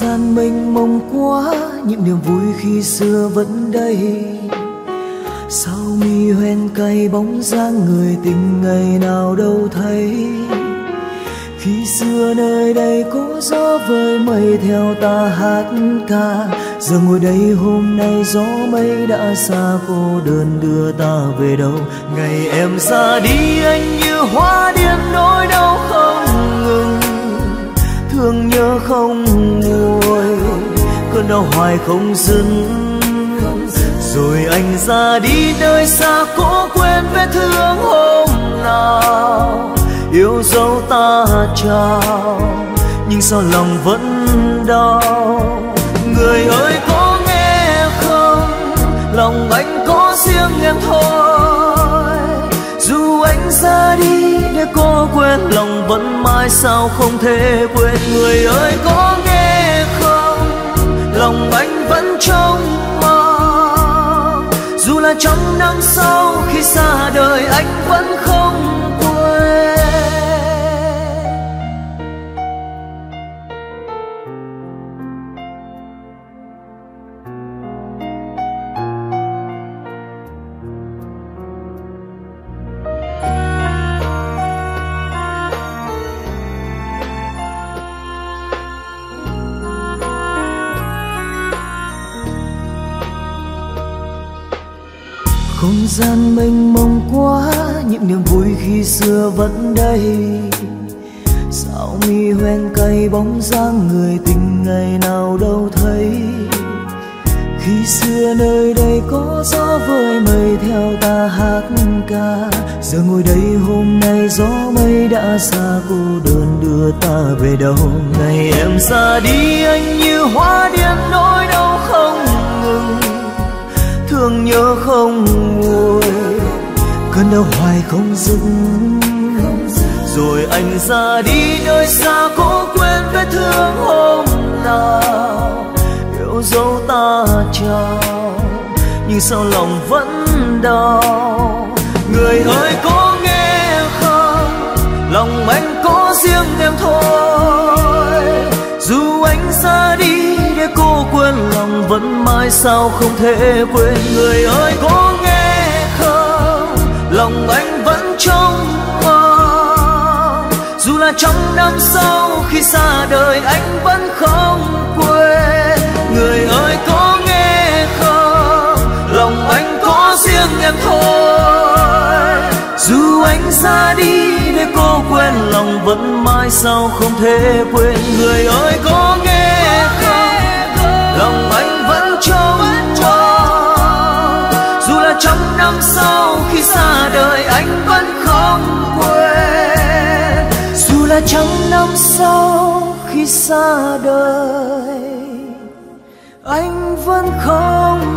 gian mênh mông quá những niềm vui khi xưa vẫn đây. Sao mi hoen cay bóng dáng người tình ngày nào đâu thấy. Khi xưa nơi đây có gió vơi mây theo ta hát ca, giờ ngồi đây hôm nay gió mây đã xa cô đơn đưa ta về đâu. Ngày em ra đi anh như hoa điên nỗi đau không thương nhớ không nguôi, cơn đau hoài không dừng rồi anh ra đi nơi xa cố quên vết thương hôm nào. Yêu dấu ta chào nhưng sao lòng vẫn đau? Người ơi, có nghe không? Lòng anh có riêng em thôi. Dù anh ra đi có quên, lòng vẫn mãi sao không thể quên. Người ơi, có nghe không? Lòng anh vẫn trông mong dù là trong năm sau, khi xa đời, anh vẫn không gian mênh mông quá, những niềm vui khi xưa vẫn đây. Sao mi hoen cay bóng dáng người tình ngày nào đâu thấy. Khi xưa nơi đây có gió vơi mây theo ta hát ca. Giờ ngồi đây hôm nay gió mây đã xa, cô đơn đưa ta về đâu. Ngày em ra đi anh như hoa điên nỗi thương nhớ không nguôi. Cơn đau hoài không dừng rồi anh ra đi nơi xa cố quên vết thương hôm nào. Yêu dấu ta chào nhưng sao lòng vẫn đau? Người ơi, có nghe không? Lòng anh có riêng em thôi. Dù anh ra đi để cô quên vẫn mãi sao không thể quên người ơi, có nghe không? Lòng anh vẫn trong mong dù là trong năm sau, khi xa đời anh vẫn không quên người ơi, có nghe không? Lòng anh có riêng em thôi. Dù anh ra đi để cô quên, lòng vẫn mãi sao không thể quên người ơi, có năm sau khi xa đời, anh vẫn không quên. Dù là trăm năm sau khi xa đời, anh vẫn không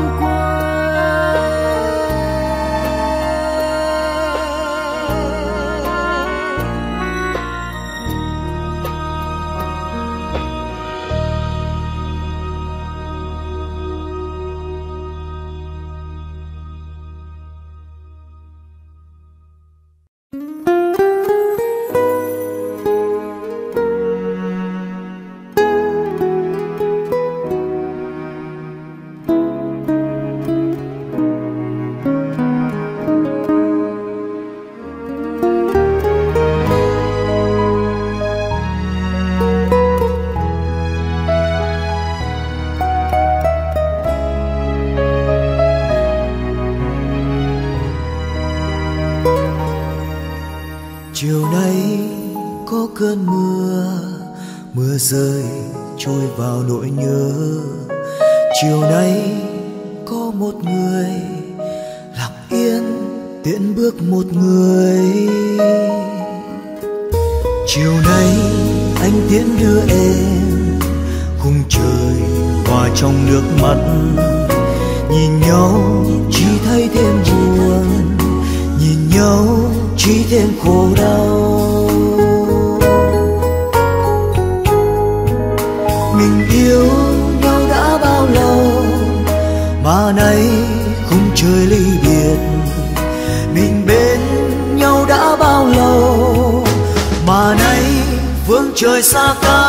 mà xa cách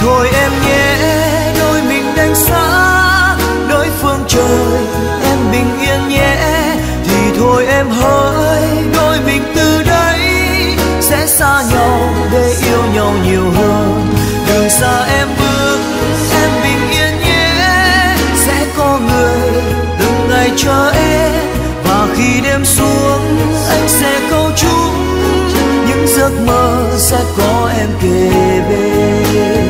thôi em nhé, đôi mình đánh xa, đôi phương trời em bình yên nhé. Thì thôi em hỡi, đôi mình từ đây sẽ xa nhau để yêu nhau nhiều hơn. Đường xa em bước, em bình yên nhé, sẽ có người từng ngày chờ em. Và khi đêm xuống giấc mơ sẽ có em kề bên.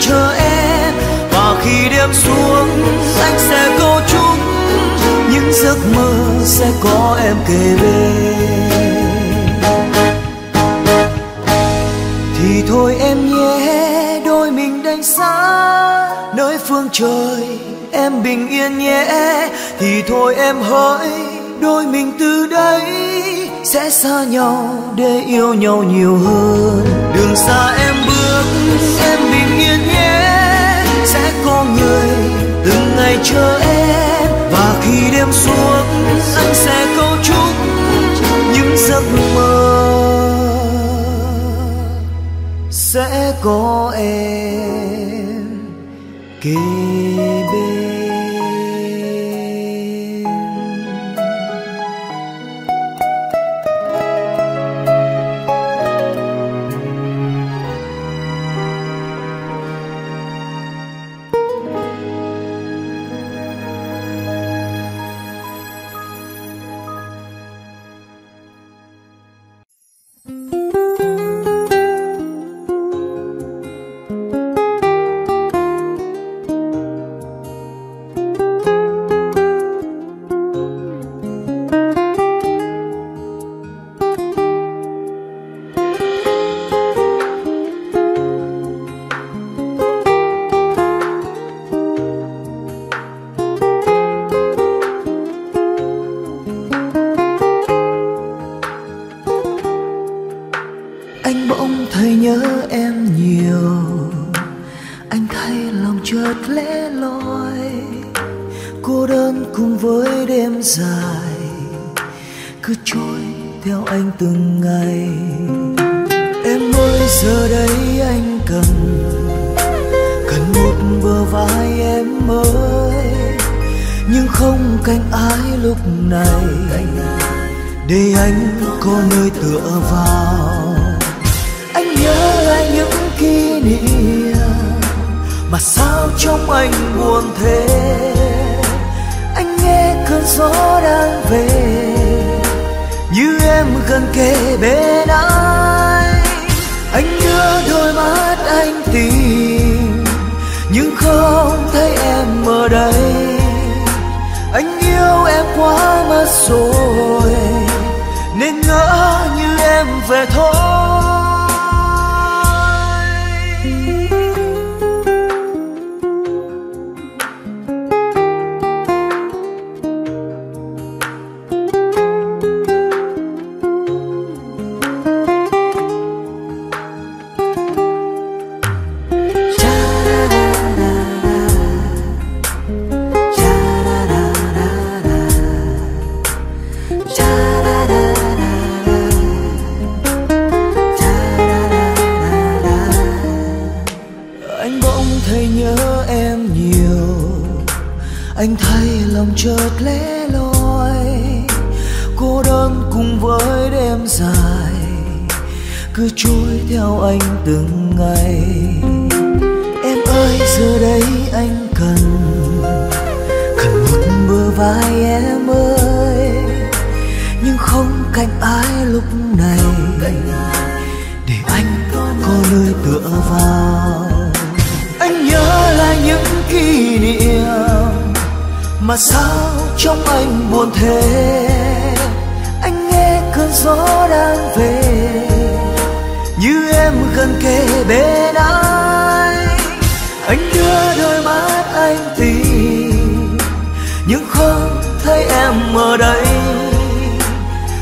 Chờ em. Và khi đêm xuống, anh sẽ câu chúc những giấc mơ sẽ có em kề bên. Thì thôi em nhé, đôi mình đánh xa nơi phương trời, em bình yên nhé. Thì thôi em hỡi, đôi mình từ đây sẽ xa nhau để yêu nhau nhiều hơn. Đường xa em bước, em bình yên nhé sẽ có người từng ngày chờ em. Và khi đêm xuống, anh sẽ câu chúc những giấc mơ sẽ có em. Kề bên nhưng không thấy em ở đây. Anh yêu em quá mất rồi. Nên ngỡ như em về thôi. Từng ngày. Em ơi, giờ đây anh cần cần một bờ vai em ơi. Nhưng không cạnh ai lúc này, để anh có nơi tựa vào. Anh nhớ lại những kỷ niệm mà sao trong anh buồn thế. Anh nghe cơn gió đang về gần bên anh anh đưa đôi mắt anh tìm, nhưng không thấy em ở đây.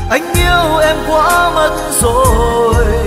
Anh yêu em quá mất rồi.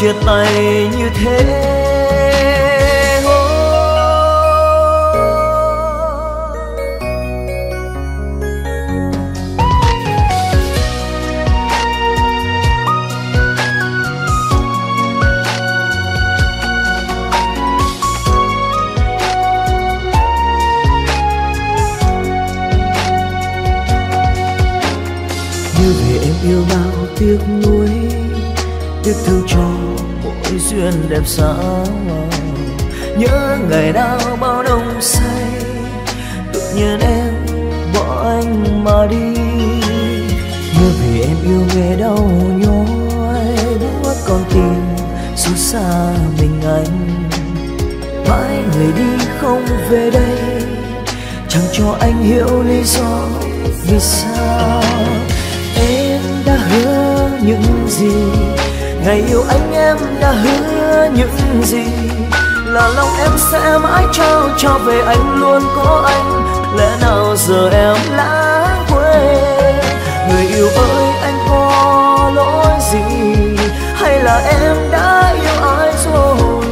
Chia tay như thế. Đẹp sao nhớ ngày nào bao đông say, tự nhiên em bỏ anh mà đi. Nhớ vì em yêu nghe đau nhói buốt con tim, xót xa mình anh. Mãi người đi không về đây, chẳng cho anh hiểu lý do vì sao. Em đã hứa những gì, ngày yêu anh em đã hứa những gì. Là lòng em sẽ mãi trao cho về anh luôn có anh. Lẽ nào giờ em lãng quên? Người yêu ơi, anh có lỗi gì? Hay là em đã yêu ai rồi?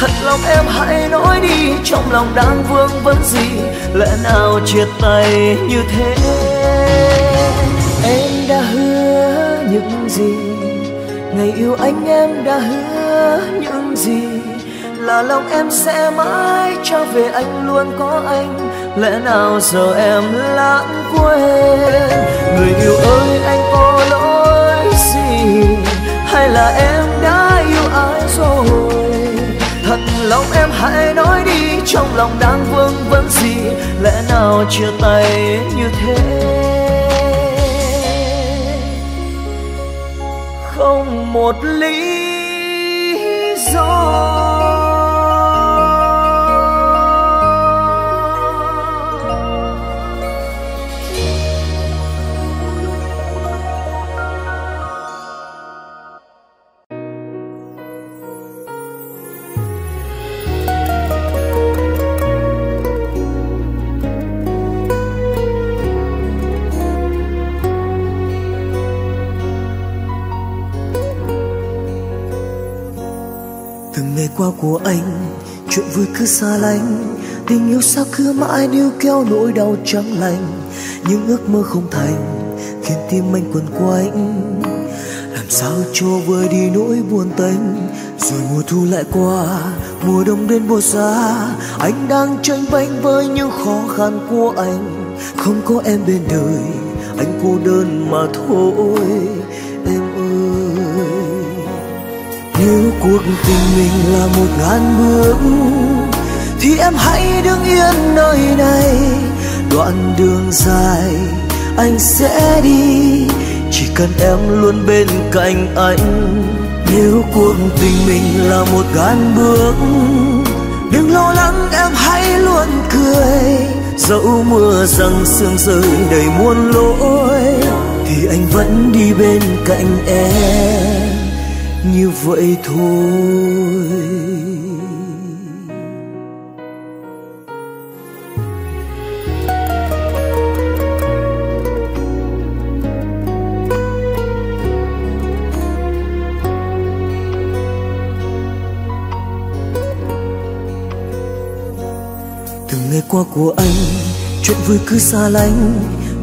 Thật lòng em hãy nói đi, trong lòng đang vương vấn gì? Lẽ nào chia tay như thế? Em đã hứa những gì? Ngày yêu anh em đã hứa những gì là lòng em sẽ mãi cho về anh luôn có anh. Lẽ nào giờ em lãng quên? Người yêu ơi, anh có lỗi gì? Hay là em đã yêu ai rồi? Thật lòng em hãy nói đi, trong lòng đang vương vấn gì? Lẽ nào chia tay như thế? Không một lý do qua của anh, chuyện vui cứ xa lánh. Tình yêu sao cứ mãi níu kéo nỗi đau trắng lành. Những ước mơ không thành, khiến tim anh quấn quanh. Làm sao cho vơi đi nỗi buồn tênh? Rồi mùa thu lại qua, mùa đông đến mùa xa. Anh đang tranh banh với những khó khăn của anh. Không có em bên đời, anh cô đơn mà thôi. Cuộc tình mình là một ngàn bước. Thì em hãy đứng yên nơi này, đoạn đường dài anh sẽ đi. Chỉ cần em luôn bên cạnh anh, nếu cuộc tình mình là một ngàn bước. Đừng lo lắng, em hãy luôn cười. Dẫu mưa răng sương rơi đầy muôn lỗi thì anh vẫn đi bên cạnh em như vậy thôi. Ngày qua của anh, chuyện vui cứ xa lánh.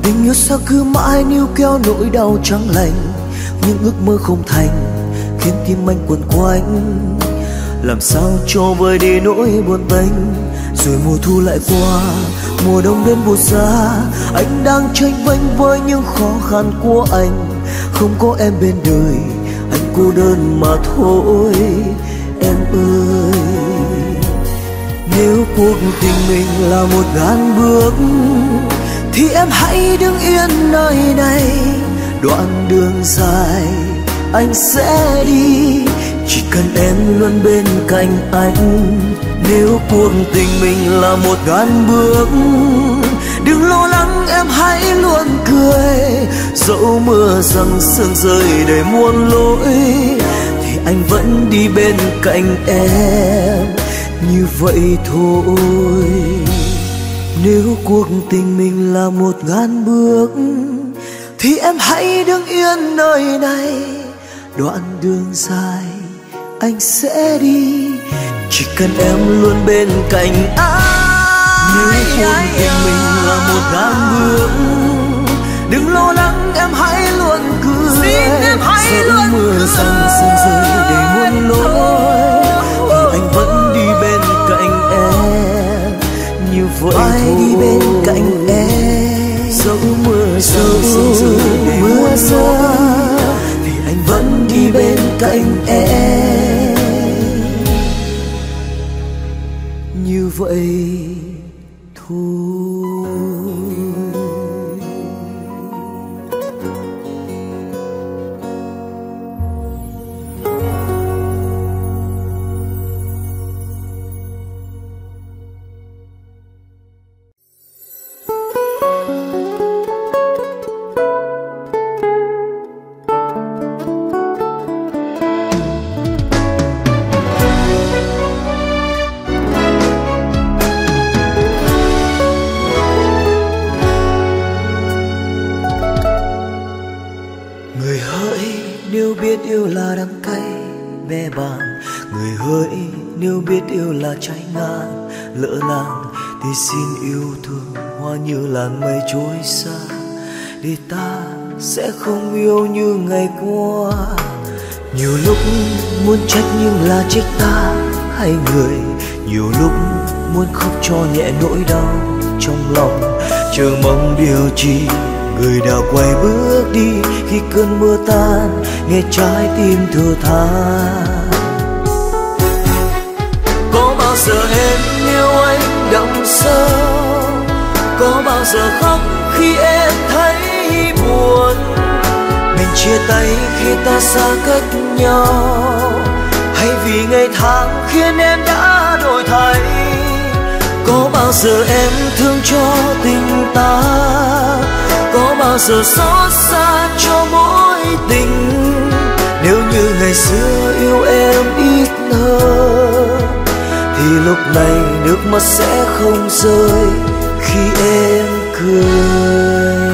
Tình yêu sao cứ mãi níu kéo nỗi đau trắng lành. Những ước mơ không thành khiến tim anh quần quanh. Làm sao cho vơi đi nỗi buồn tênh rồi mùa thu lại qua, mùa đông đến mùa xa. Anh đang tranh vênh với những khó khăn của anh. Không có em bên đời, anh cô đơn mà thôi. Em ơi, nếu cuộc tình mình là một ngàn bước, thì em hãy đứng yên nơi này. Đoạn đường dài anh sẽ đi, chỉ cần em luôn bên cạnh anh. Nếu cuộc tình mình là một ngàn bước, đừng lo lắng, em hãy luôn cười. Dẫu mưa rằng sương rơi đầy muôn lỗi, thì anh vẫn đi bên cạnh em. Như vậy thôi. Nếu cuộc tình mình là một ngàn bước, thì em hãy đứng yên nơi này đoạn đường dài anh sẽ đi. Chỉ cần em luôn bên cạnh anh nếu cuộc tình mình là một ngàn bước. Đừng lo lắng em hãy luôn cười. Xin em hãy luôn mưa răng sương rơi để muôn lối thì anh vẫn đi bên cạnh em. Như vậy Ai thôi. đi bên cạnh em? Dẫu mưa răng sương rơi để vẫn đi bên cạnh em. Như vậy xin yêu thương, hoa như làn mây trôi xa. Để ta sẽ không yêu như ngày qua. Nhiều lúc muốn trách nhưng là trách ta, hay người. Nhiều lúc muốn khóc cho nhẹ nỗi đau trong lòng. Chờ mong điều chi, người đã quay bước đi khi cơn mưa tan, nghe trái tim thưa than có bao giờ em đậm sâu có bao giờ khóc khi em thấy buồn? Mình chia tay khi ta xa cách nhau. Hay vì ngày tháng khiến em đã đổi thay? Có bao giờ em thương cho tình ta? Có bao giờ xót xa cho mỗi tình? Nếu như ngày xưa yêu em ít hơn thì lúc này nước mắt sẽ không rơi khi em cười.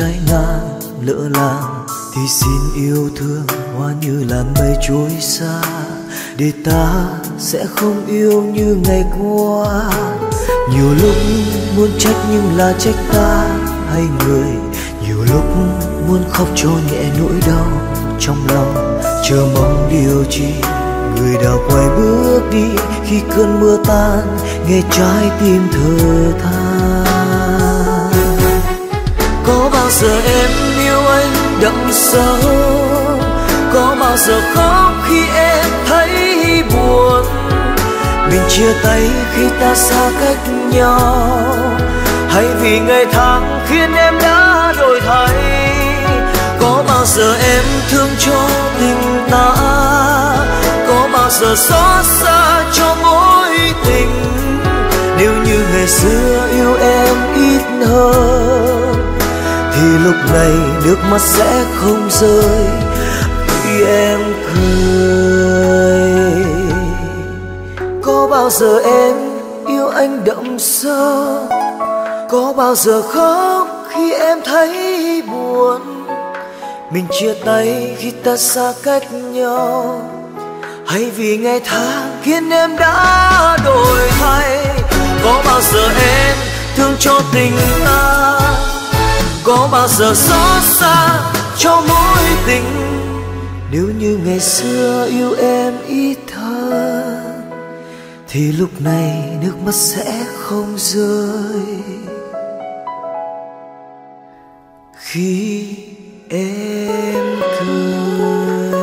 Trái ngang, lỡ làng thì xin yêu thương hoa như là mây trôi xa. Để ta sẽ không yêu như ngày qua. Nhiều lúc muốn trách nhưng là trách ta hay người. Nhiều lúc muốn khóc cho nhẹ nỗi đau trong lòng. Chờ mong điều chi, người đã quay bước đi khi cơn mưa tan. Nghe trái tim thở than. Giờ em yêu anh đậm sâu. Có bao giờ khóc khi em thấy buồn? Mình chia tay khi ta xa cách nhau. Hay vì ngày tháng khiến em đã đổi thay? Có bao giờ em thương cho tình ta? Có bao giờ xót xa cho mối tình? Nếu như ngày xưa yêu em ít hơn thì lúc này nước mắt sẽ không rơi khi em cười. Có bao giờ em yêu anh đậm sâu? Có bao giờ khóc khi em thấy buồn? Mình chia tay khi ta xa cách nhau. Hay vì ngày tháng khiến em đã đổi thay? Có bao giờ em thương cho tình ta? Có bao giờ xót xa cho mối tình? Nếu như ngày xưa yêu em ít thơ thì lúc này nước mắt sẽ không rơi. Khi em cười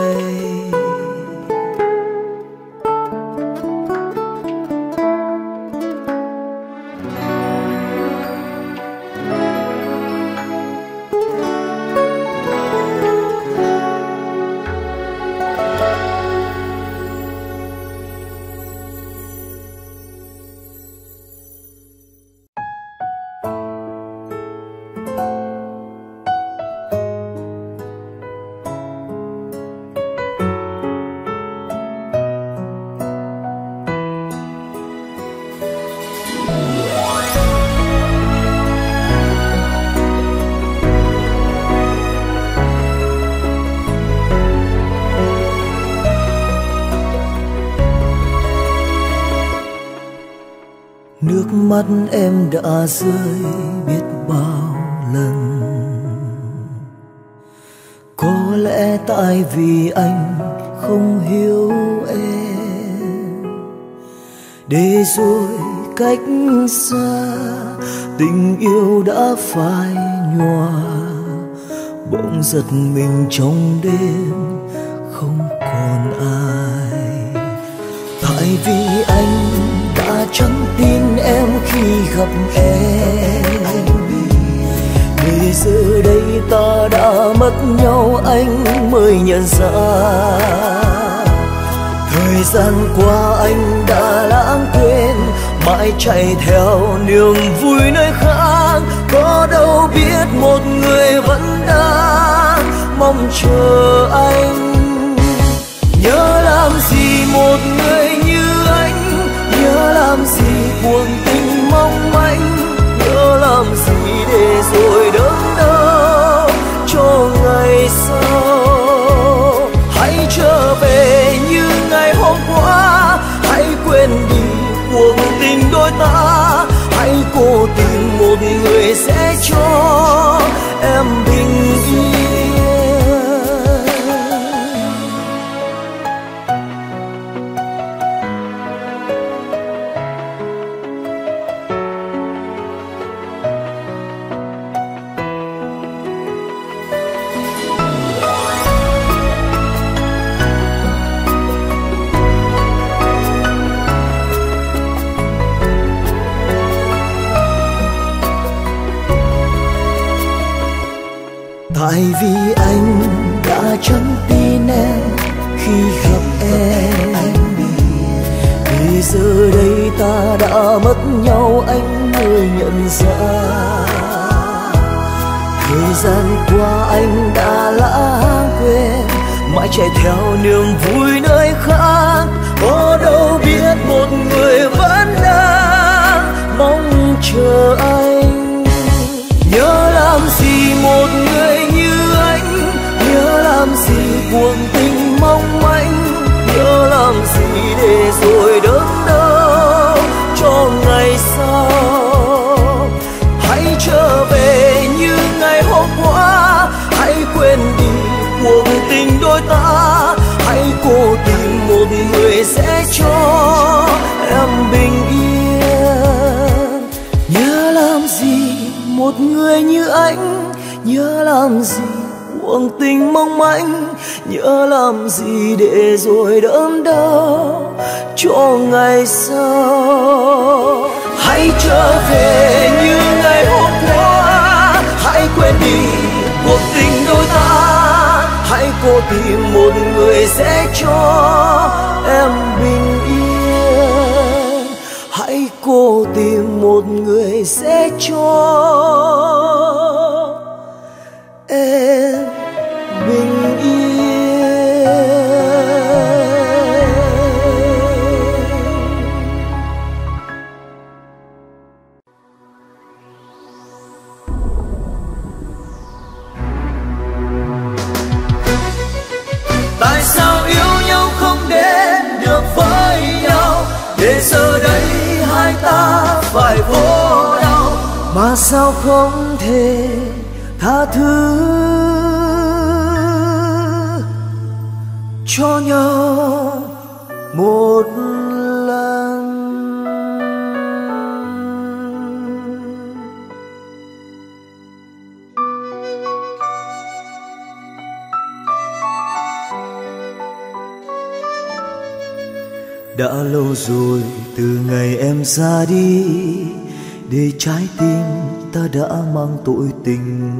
em đã rơi biết bao lần. Có lẽ tại vì anh không hiểu em. Để rồi cách xa, tình yêu đã phai nhòa. Bỗng giật mình trong đêm, không còn ai. Tại vì anh chẳng tin em khi gặp em. Vì giờ đây ta đã mất nhau, anh mới nhận ra. Thời gian qua anh đã lãng quên, mãi chạy theo niềm vui nơi khác. Có đâu biết một người vẫn đang mong chờ anh. Người không thể tha thứ. Cho nhau một lần. Đã lâu rồi từ ngày em ra đi, để trái tim ta đã mang tội tình.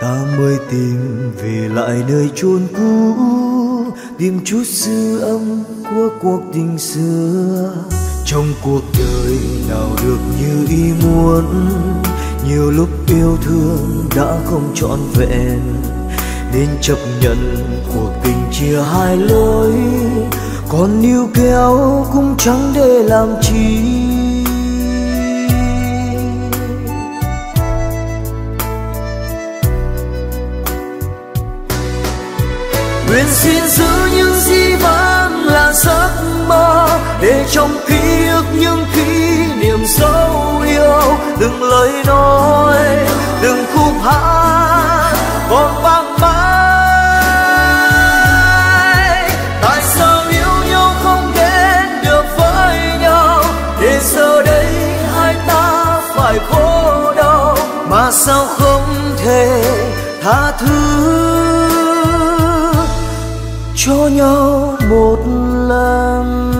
Ta mới tìm về lại nơi chôn cũ, tìm chút dư âm của cuộc tình xưa. Trong cuộc đời nào được như ý muốn, nhiều lúc yêu thương đã không trọn vẹn. Nên chấp nhận cuộc tình chia hai lối, còn níu kéo cũng chẳng để làm chi. Nguyện xin giữ những gì vang là giấc mơ, để trong ký ức những kỷ niệm sâu yêu. Từng lời nói từng khúc hát còn vang mãi. Tại sao yêu nhau không đến được với nhau? Để giờ đây hai ta phải khổ đau, mà sao không thể tha thứ? Cho nhau một lần.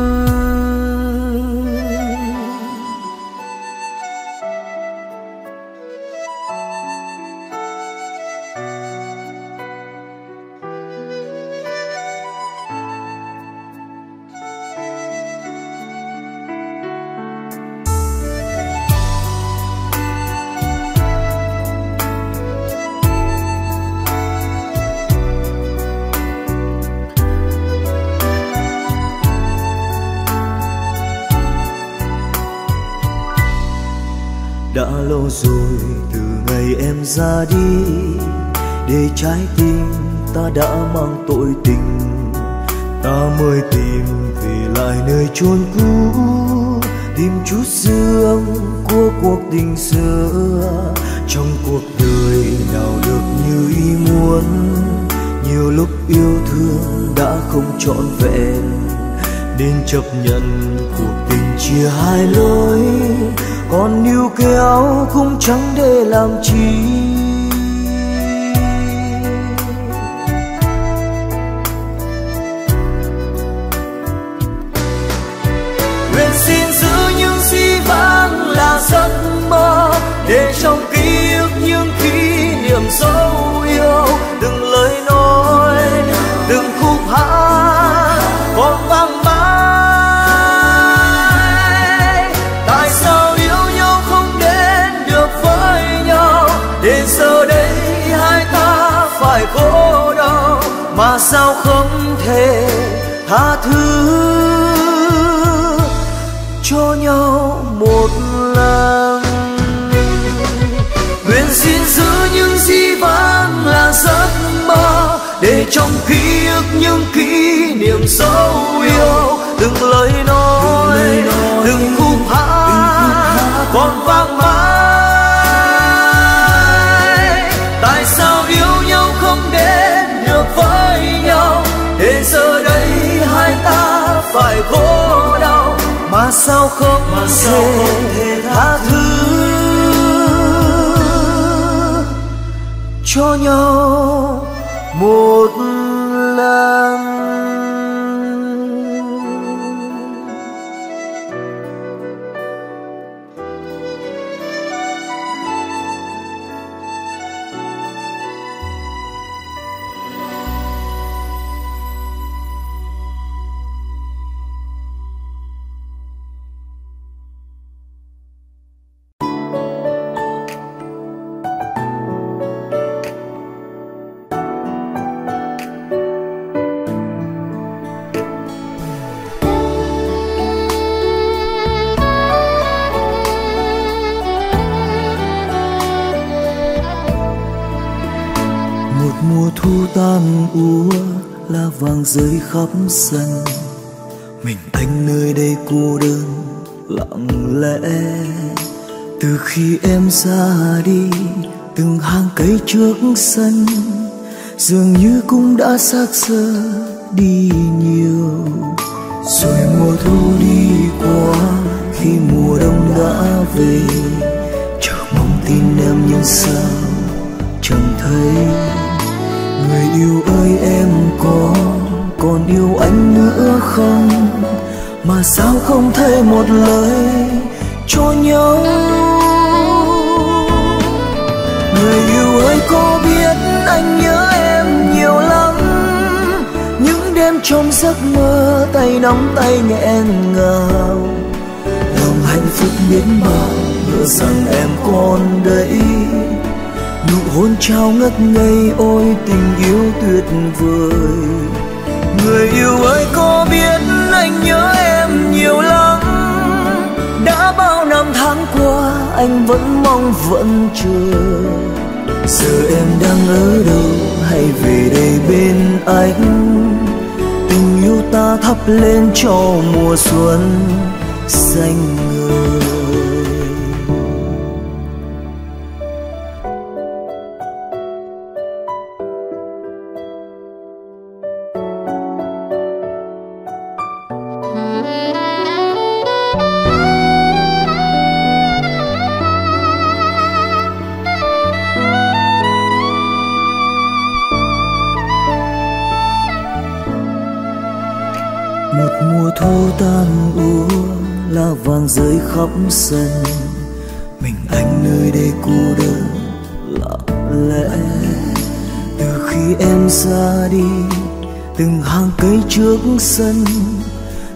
Đã lâu rồi, từ ngày em ra đi, để trái tim ta đã mang tội tình. Ta mới tìm về lại nơi chôn cũ, tìm chút dư âm của cuộc tình xưa. Trong cuộc đời nào được như ý muốn, nhiều lúc yêu thương đã không trọn vẹn. Nên chấp nhận cuộc tình chia hai lối còn níu kéo cũng chẳng để làm chi. Nguyện xin giữ những gì vang là giấc mơ để trong kia tha thứ cho nhau một lần. Nguyện xin giữ những di vang là giấc mơ, để trong ký ức những kỷ niệm sâu yêu, từng lời nói phải khổ đau mà sao không, mà sao không thể tha thứ cho nhau một lần Mùa thu tan úa, lá vàng rơi khắp sân. Mình anh nơi đây cô đơn, lặng lẽ. Từ khi em ra đi, từng hàng cây trước sân. Dường như cũng đã xác sơ đi nhiều. Rồi mùa thu đi qua, khi mùa đông đã về, chờ mong tin em nhưng sao chẳng thấy người yêu ơi, em có còn yêu anh nữa không? Mà sao không thể một lời cho nhau? Người yêu ơi, có biết anh nhớ em nhiều lắm. Những đêm trong giấc mơ, tay nắm tay nghẹn ngào. Lòng hạnh phúc biến bao ngỡ rằng em còn đây nụ hôn trao ngất ngây, ôi tình yêu tuyệt vời. Người yêu ơi, có biết anh nhớ em nhiều lắm? Đã bao năm tháng qua, anh vẫn mong vẫn chờ. Giờ em đang ở đâu hãy về đây bên anh? Tình yêu ta thắp lên cho mùa xuân xanh ngời. Khắp sân. Mình anh nơi đây cô đơn, lặng lẽ. Từ khi em ra đi, từng hàng cây trước sân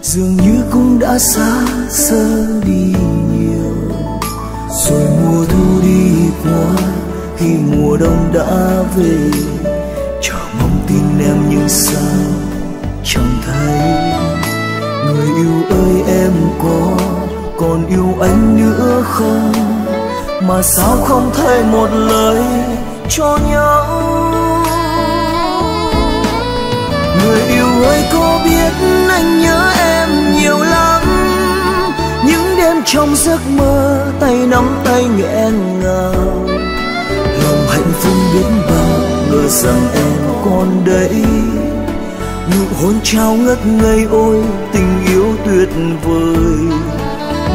dường như cũng đã xa xơ đi nhiều. Rồi mùa thu đi qua, khi mùa đông đã về, chờ mong tin em nhưng sao chẳng thấy. Người yêu ơi, em có còn yêu anh nữa không? Mà sao không thay một lời cho nhau? Người yêu ơi, có biết anh nhớ em nhiều lắm. Những đêm trong giấc mơ, tay nắm tay nghẹn ngào. Lòng hạnh phúc biết bao, ngờ rằng em còn đây nụ hôn trao ngất ngây, ôi, tình yêu tuyệt vời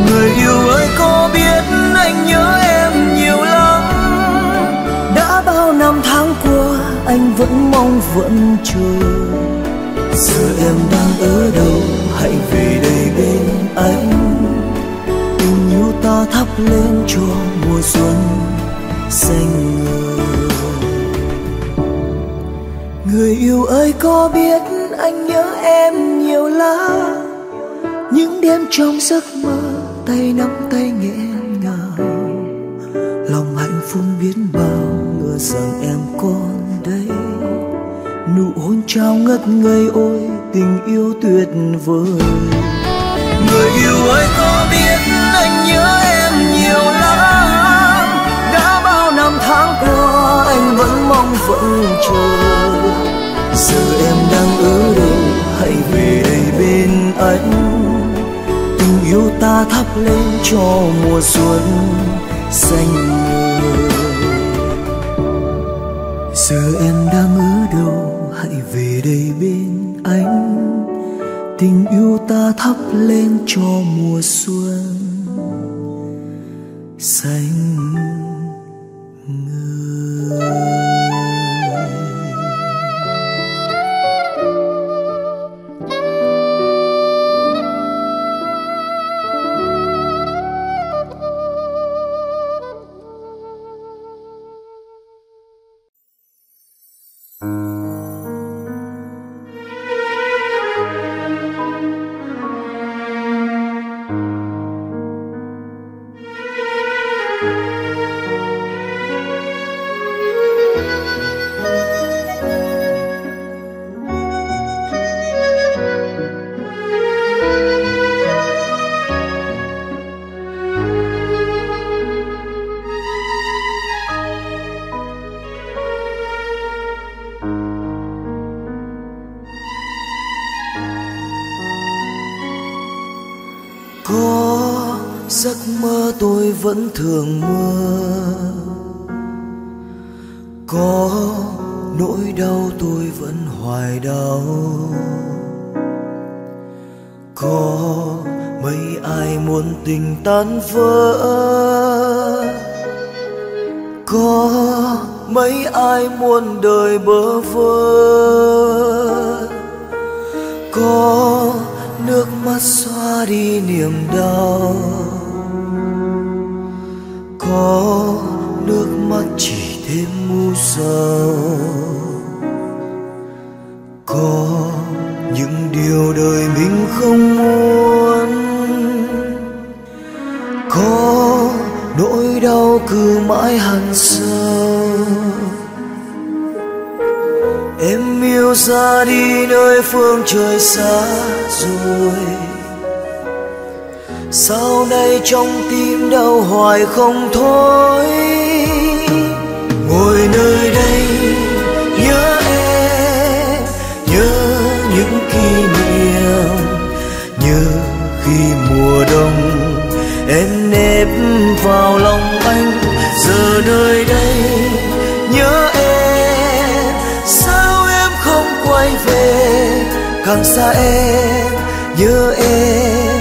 người yêu ơi, có biết anh nhớ em nhiều lắm? Đã bao năm tháng qua, anh vẫn mong vẫn chờ. Giờ em đang ở đâu? Hãy về đây bên anh. Tình yêu ta thắp lên cho mùa xuân xanh ngời. Người yêu ơi, có biết anh nhớ em nhiều lắm? Những đêm trong giấc mơ tay nắm tay nghẹn ngào lòng hạnh phúc biết bao ngờ rằng em còn đây. Nụ hôn trao ngất ngây ôi, tình yêu tuyệt vời. Người yêu ơi, có biết anh nhớ em nhiều lắm. Đã bao năm tháng qua, anh vẫn mong vẫn chờ. Giờ em đang ở đâu hãy về đây bên anh yêu ta thắp lên cho mùa xuân xanh ngời giờ em đang ở đâu, hãy về đây bên anh. Tình yêu ta thắp lên cho mùa xuân có giấc mơ tôi vẫn thường mơ. Có nỗi đau tôi vẫn hoài đau. Có mấy ai muốn tình tan vỡ. Có mấy ai muốn đời bơ vơ. Có nước mắt xóa đi niềm đau. Có nước mắt chỉ thêm mu sầu. Có những điều đời mình không muốn. Có nỗi đau cứ mãi hằn sâu. Yêu ra đi nơi phương trời xa rồi. Sau này trong tim đau hoài không thôi? Càng xa em nhớ em.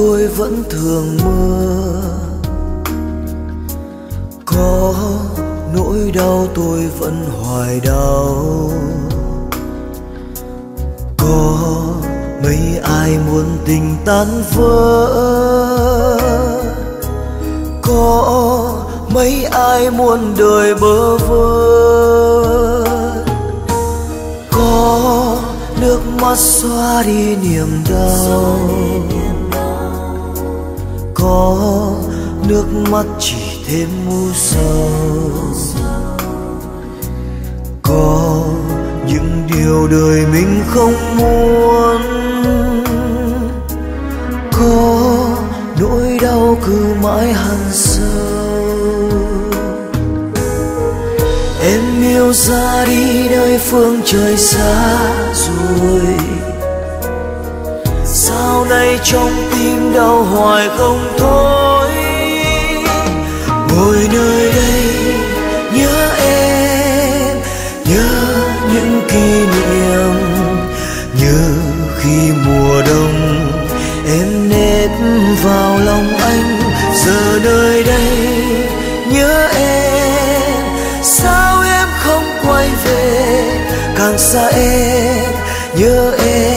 Tôi vẫn thường mơ. Có nỗi đau tôi vẫn hoài đau. Có mấy ai muốn tình tan vỡ. Có mấy ai muốn đời bơ vơ. Có nước mắt xóa đi niềm đau có nước mắt chỉ thêm mu sầu. Có những điều đời mình không muốn. Có nỗi đau cứ mãi hằn sâu em yêu ra đi nơi phương trời xa rồi nay trong tim đau hoài không thôi. Ngồi nơi đây, nhớ em, nhớ những kỷ niệm. Như khi mùa đông, em nếp vào lòng anh. Giờ nơi đây, nhớ em. Sao em không quay về? Càng xa em, nhớ em.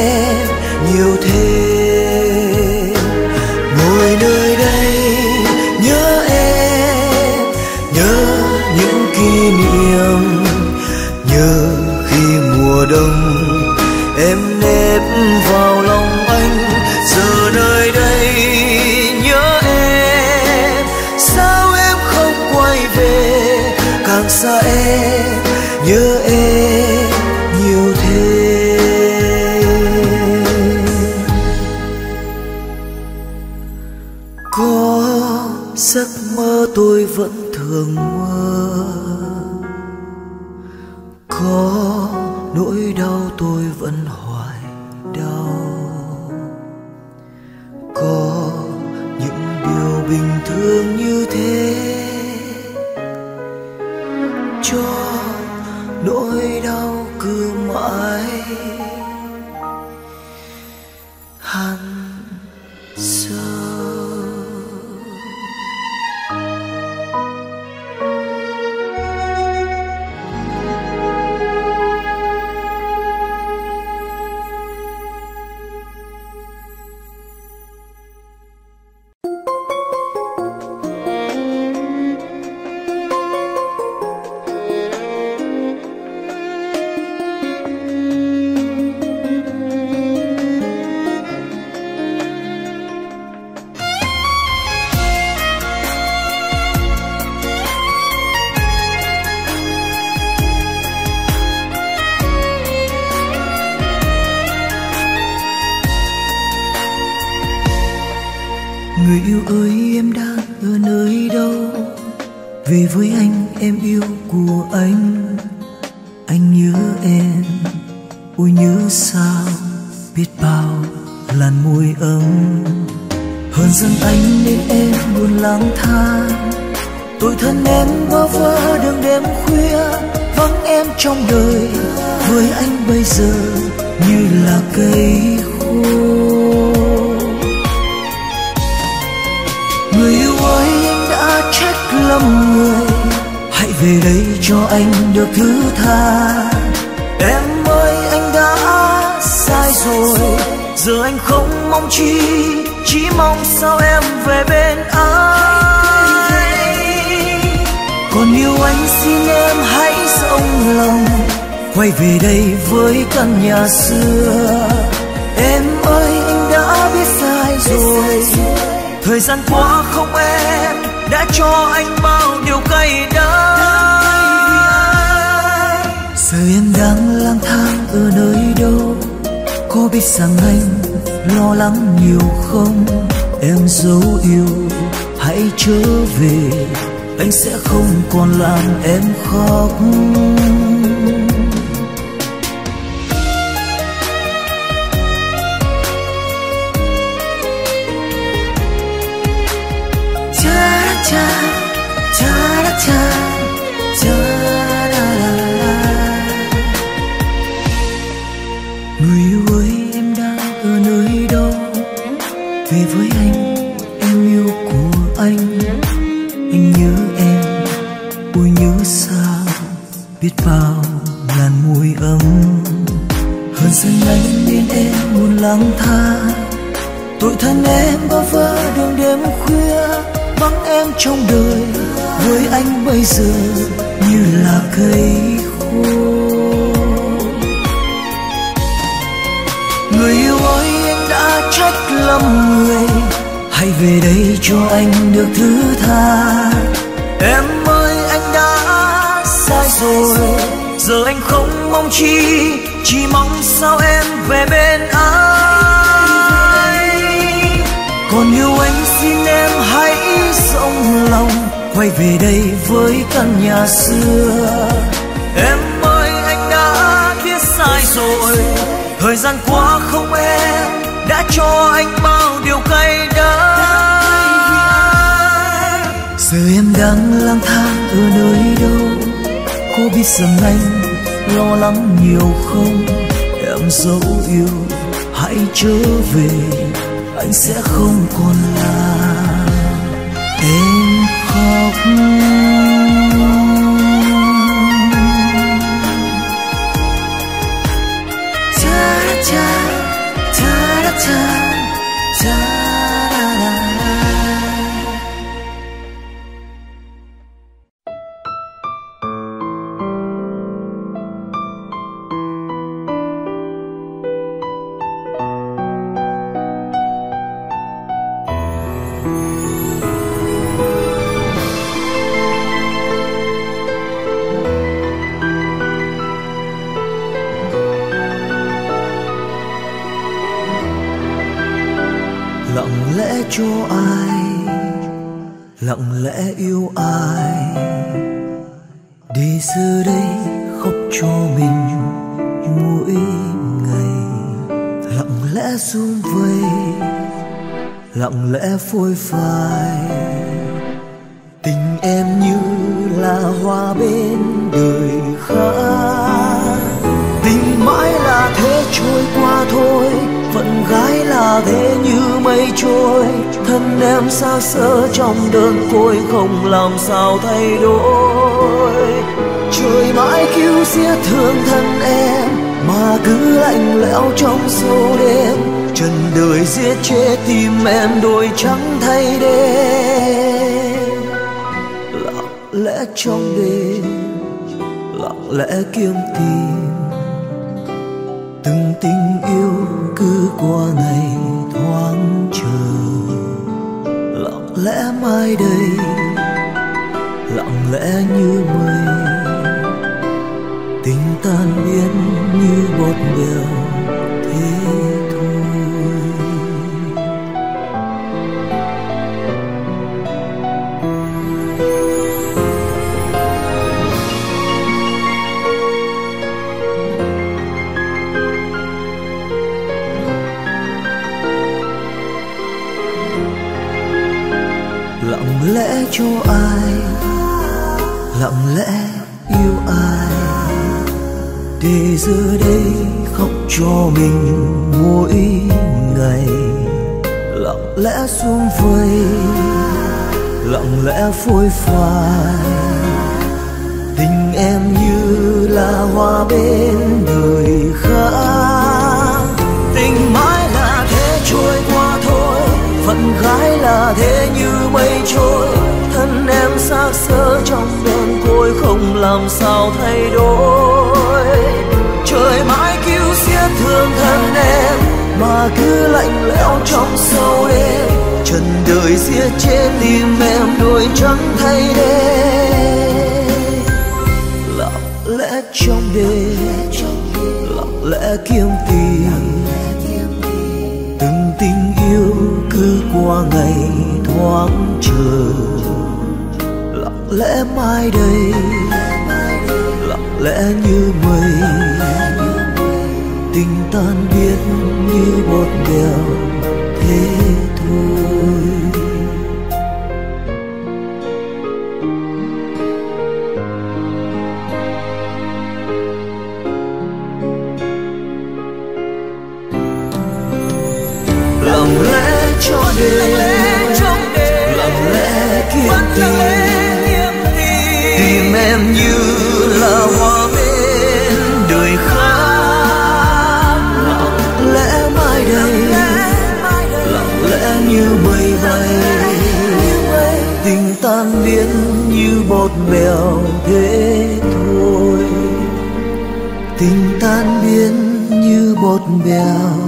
Về với anh. Về đây với căn nhà xưa. Em ơi, anh đã biết sai rồi. Thời gian qua không em đã cho anh bao điều cay đắng. Giờ em đang lang thang ở nơi đâu? Có biết rằng anh lo lắng nhiều không? Em dấu yêu, hãy trở về. Anh sẽ không còn làm em khóc. Giờ anh không mong chi, chỉ mong sao em về bên anh còn yêu anh xin em hãy rộng lòng, quay về đây với căn nhà xưa. Em ơi, anh đã biết sai rồi, thời gian qua không em đã cho anh bao điều cay đắng. Giờ em đang lang thang ở nơi đâu? Cô biết rằng anh lo lắng nhiều không? Em dấu yêu, hãy trở về. Anh sẽ không còn là em khóc. Phôi sao thay đổi? Trời mãi cứu xiết thương thân em, mà cứ lạnh lẽo trong sâu đêm. Trần đời giết chết tim em, đôi trắng thay đêm. Lặng lẽ trong đêm, lặng lẽ kiếm tìm. Từng tình yêu cứ qua ngày thoáng chờ. Lặng lẽ mai đây lẽ như mây. Tình tan biến như bột bèo phôi phai. Tình em như là hoa bên đời khác tình mãi là thế trôi qua thôi, phận gái là thế như mây trôi. Thân em xác xơ trong đơn côi không làm sao thay đổi. Trời mãi cứu xiết thương thân em, mà cứ lạnh lẽo trong sâu đêm. Trần đời giết chết tim em trắng thay đêm. Lặng lẽ trong đêm, lặng lẽ kiếm tìm. Từng tình yêu cứ qua ngày thoáng chờ. Lẽ mai đây, lặng lẽ như mây. Tình tan biến như bọt bèo. Đêm lặng lẽ kiếm tìm em như là hoa bên đời khác lặng lẽ mai đây lặng lẽ như mây bay tình tan biến như bột bèo thế thôi tình tan biến như bột bèo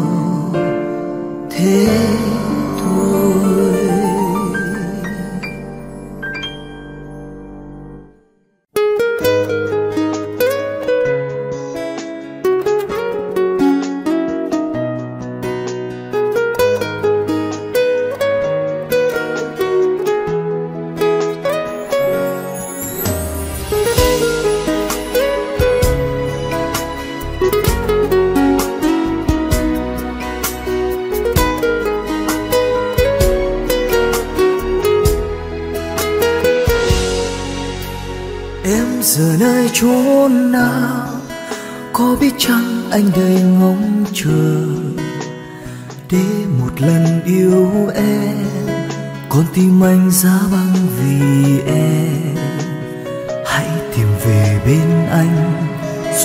chốn nào có biết chăng anh đầy ngóng chờ để một lần yêu em. Con tim anh giá băng vì em. Hãy tìm về bên anh,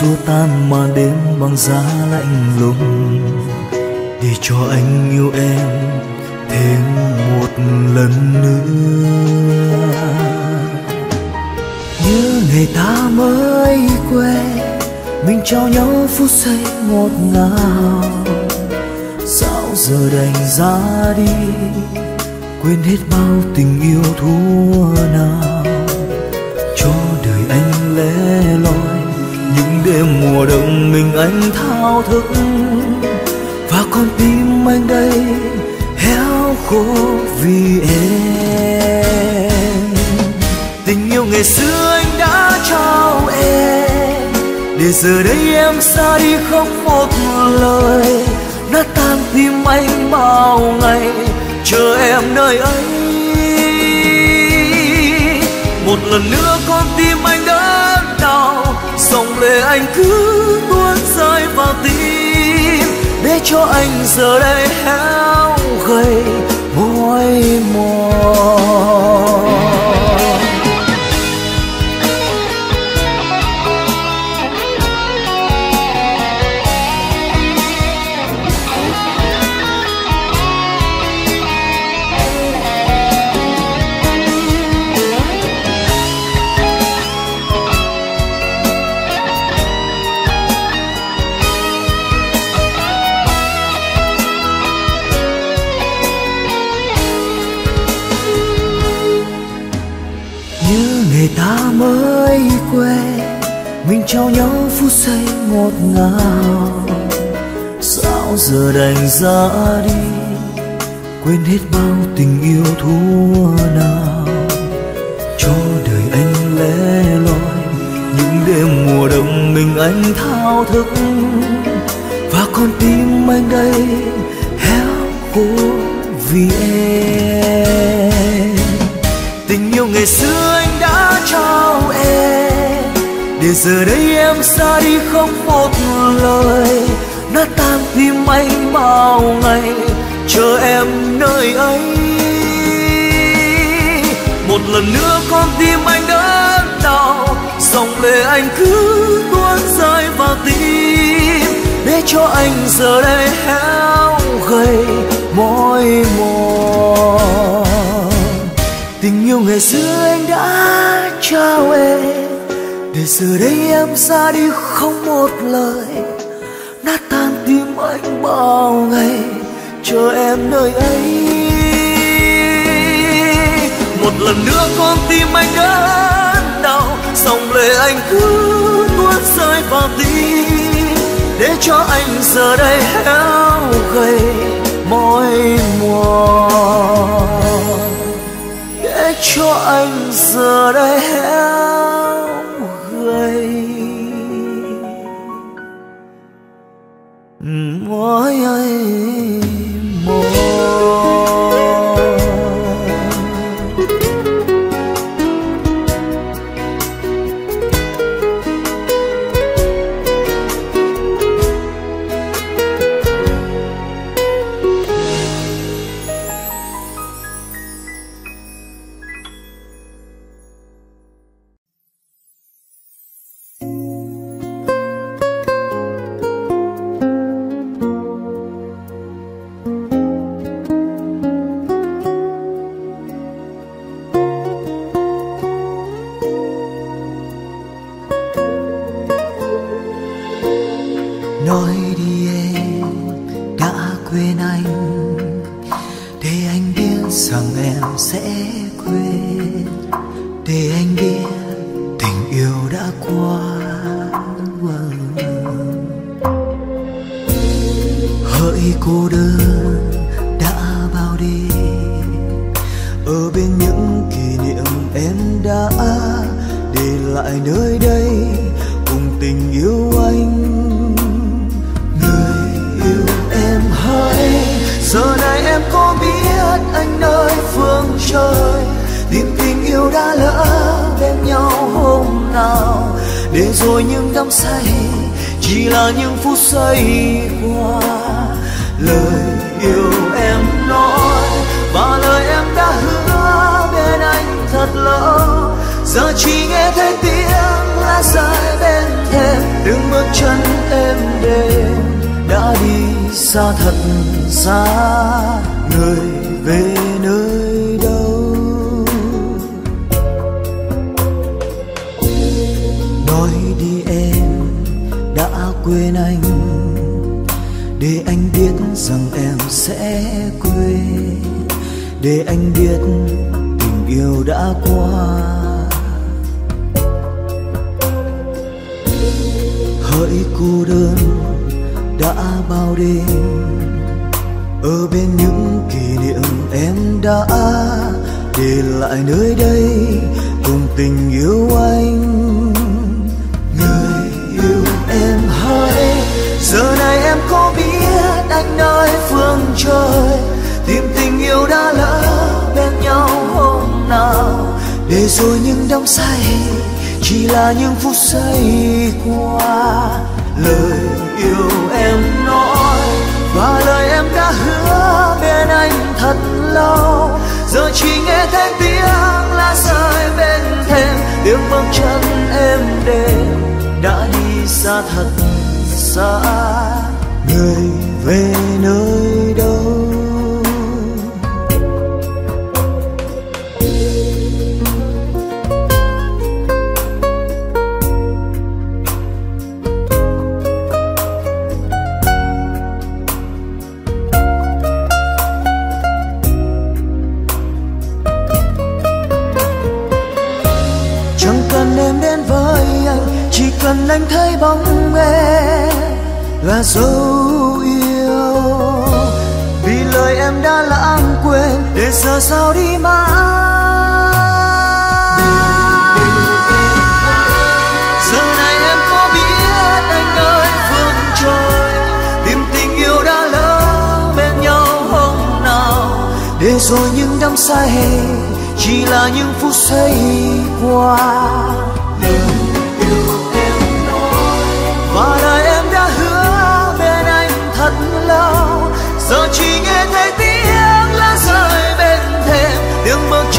xua tan mà đêm bằng giá lạnh lùng, để cho anh yêu em thêm một lần nữa như ngày ta mới quen mình trao nhau phút giây ngọt ngào. Sao giờ đành ra đi, quên hết bao tình yêu thua nào. Cho đời anh lẻ loi, những đêm mùa đông mình anh thao thức. Và con tim anh đây, héo khô vì em ngày xưa anh đã trao em. Để giờ đây em xa đi không một lời. Đã tan tim anh bao ngày, chờ em nơi ấy. Một lần nữa con tim anh đã đau, dòng lệ anh cứ tuôn rơi vào tim. Để cho anh giờ đây héo gầy mỏi mòn. Ta mới quen mình trao nhau phút giây ngọt ngào. Sao giờ đành ra đi, quên hết bao tình yêu thua nào. Cho đời anh lẻ loi, những đêm mùa đông mình anh thao thức. Và con tim anh đây, héo khô vì em. Tình yêu ngày xưa trao em. Để giờ đây em xa đi không một lời. Nát tan tim anh bao ngày, chờ em nơi ấy. Một lần nữa con tim anh đã đau, dòng lệ anh cứ tuôn rơi vào tim. Để cho anh giờ đây héo gầy, mỏi mòn tình yêu ngày xưa anh đã trao em. Để giờ đây em ra đi không một lời. Nát tan tim anh bao ngày. Chờ em nơi ấy. Một lần nữa con tim anh đã đau. Dòng lệ anh cứ tuôn rơi vào tim. Để cho anh giờ đây héo gầy. Mỏi mòn cho anh giờ đây héo gầy mỏi anh. Ở bên những kỷ niệm em đã để lại nơi đây, cùng tình yêu anh. Người yêu em hỡi, giờ này em có biết anh nơi phương trời. Tìm tình yêu đã lỡ bên nhau hôm nào, để rồi những đắm say chỉ là những phút giây qua. Lời yêu em nói và lời em đã hứa thật lâu giờ chỉ nghe thấy tiếng lá rơi bên thềm đứng bước chân em đềm. Đã đi xa thật xa. Người về nơi đâu? Nói đi em, đã quên anh. Để anh biết rằng em sẽ quên. Để anh biết yêu đã qua. Hỡi cô đơn đã bao đêm, ở bên những kỷ niệm em đã để lại nơi đây, cùng tình yêu anh. Người yêu em hỡi giờ này em có biết anh nơi phương trời, tìm tình yêu đã lỡ bên nhau hôm nào. Để rồi những đắm say chỉ là những phút giây qua. Lời yêu em nói và lời em đã hứa bên anh thật lâu. Giờ chỉ nghe thấy tiếng lá rơi bên thềm. Tiếng bước chân em đêm đã đi xa thật xa. Người về anh cần anh thấy bóng em là dấu yêu. Vì lời em đã lãng quên, để giờ sao đi mãi? Giờ này em có biết anh ơi, phương trời tìm tình yêu đã lỡ bên nhau hôm nào? Để rồi những đắm say chỉ là những phút giây qua.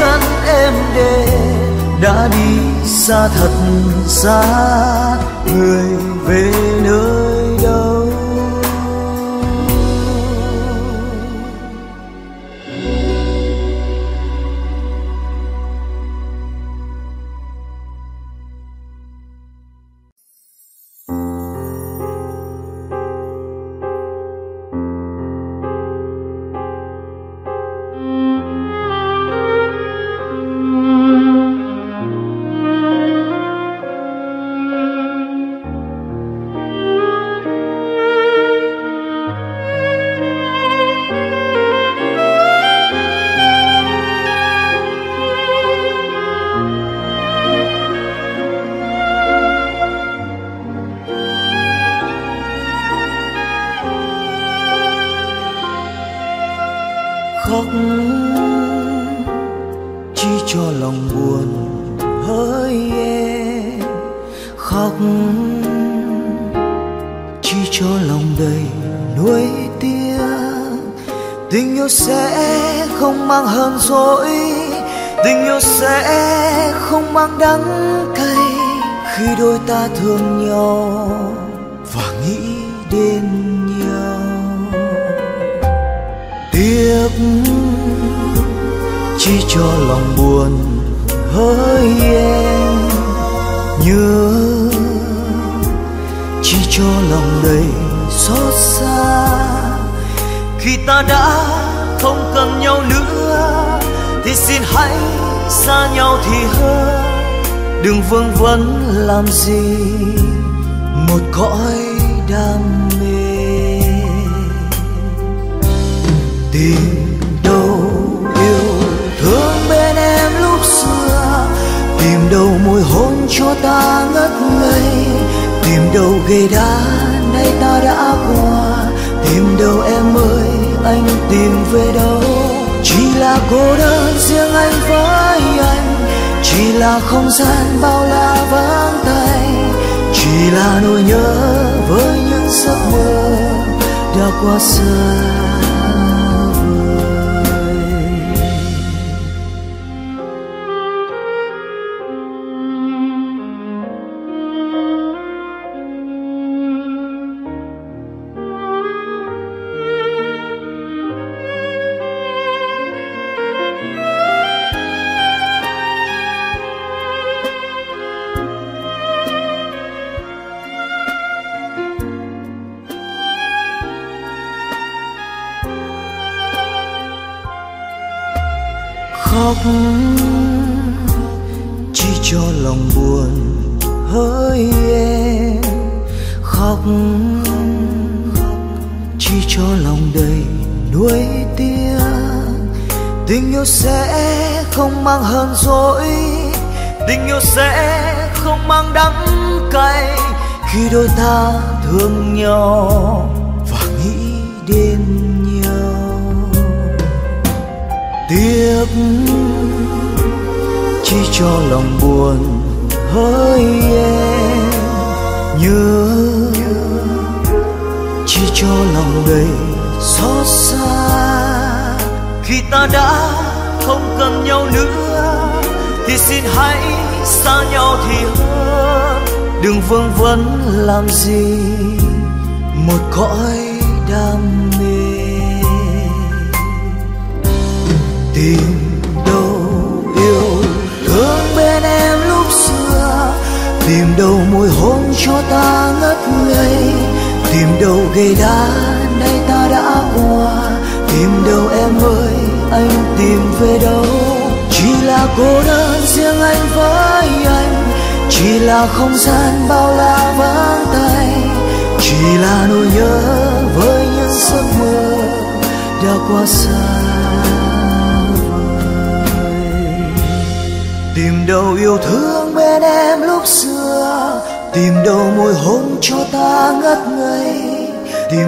Chân em đêm đã đi xa thật xa người về tìm đâu ghế đá nay ta đã qua. Tìm đâu em ơi, anh tìm về đâu? Chỉ là cô đơn riêng anh với anh. Chỉ là không gian bao la vắng tay. Chỉ là nỗi nhớ với những giấc mơ đã qua xa.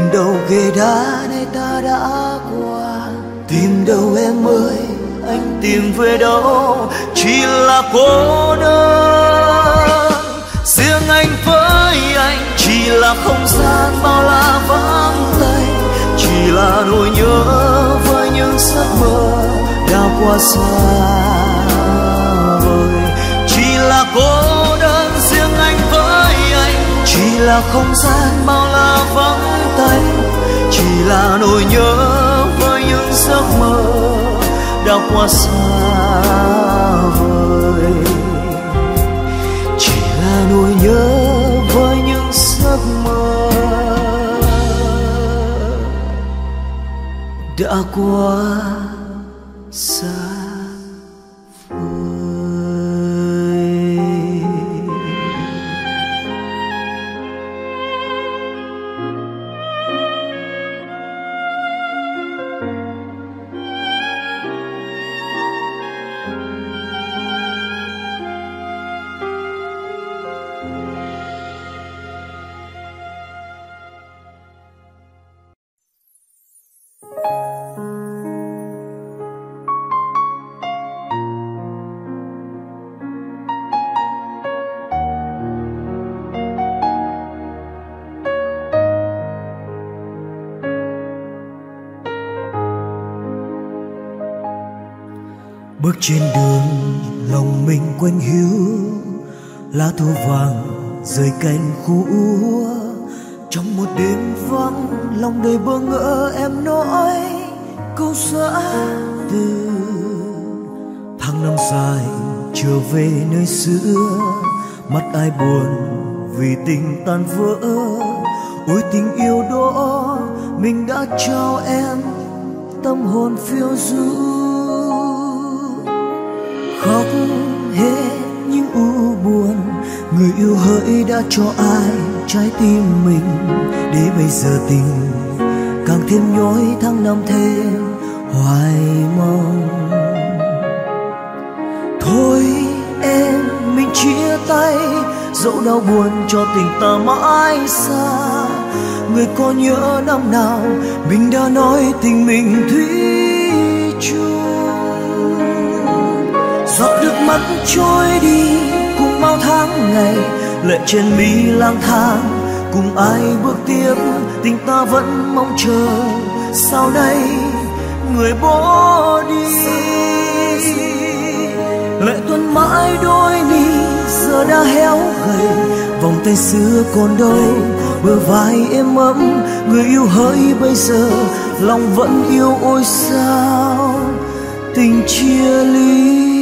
Tìm đâu ghế đá nơi ta đã qua. Tìm đâu em ơi, anh tìm về đâu? Chỉ là cô đơn. Riêng anh với anh, chỉ là không gian bao la vắng tay chỉ là nỗi nhớ với những giấc mơ đã qua xa vời. Chỉ là cô đơn riêng anh với anh, chỉ là không gian bao la vắng tay. Chỉ là nỗi nhớ với những giấc mơ đã qua xa vời. Chỉ là nỗi nhớ với những giấc mơ đã qua xa bước trên đường, lòng mình quên hiu. Lá thu vàng rơi cành khu úa. Trong một đêm vắng, lòng đầy bơ ngỡ, em nói câu xã từ. Tháng năm dài trở về nơi xưa, mắt ai buồn vì tình tan vỡ. Ôi tình yêu đó, mình đã trao em tâm hồn phiêu du khóc hết những u buồn. Người yêu hỡi đã cho ai trái tim mình? Để bây giờ tình càng thêm nhói tháng năm thêm hoài mong. Thôi em, mình chia tay, dẫu đau buồn cho tình ta mãi xa. Người có nhớ năm nào mình đã nói tình mình thuyết trôi đi cùng bao tháng ngày, lệ trên mi lang thang, cùng ai bước tiếp, tình ta vẫn mong chờ. Sau này người bỏ đi. Lệ tuôn mãi đôi mi, giờ đã héo gầy, vòng tay xưa còn đâu, bờ vai êm ấm, người yêu hỡi bây giờ, lòng vẫn yêu ôi sao. Tình chia ly.